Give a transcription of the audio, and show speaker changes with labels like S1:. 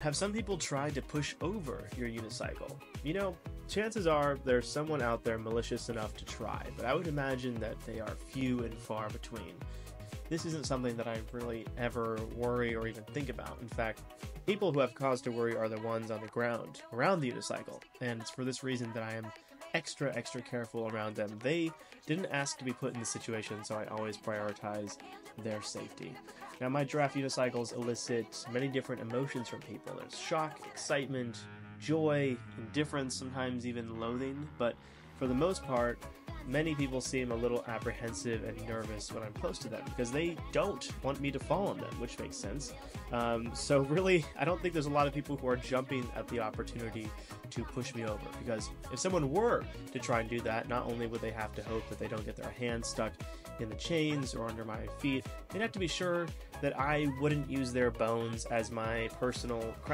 S1: Have some people tried to push over your unicycle? You know, chances are there's someone out there malicious enough to try, but I would imagine that they are few and far between. This isn't something that I really ever worry or even think about. In fact, people who have cause to worry are the ones on the ground around the unicycle, and it's for this reason that I am extra, extra careful around them. They didn't ask to be put in this situation, so I always prioritize their safety. Now, my giraffe unicycles elicit many different emotions from people. There's shock, excitement, joy, indifference, sometimes even loathing, but for the most part, many people seem a little apprehensive and nervous when I'm close to them because they don't want me to fall on them, which makes sense. Um, so, really, I don't think there's a lot of people who are jumping at the opportunity to push me over because if someone were to try and do that, not only would they have to hope that they don't get their hands stuck in the chains or under my feet, they'd have to be sure that I wouldn't use their bones as my personal crash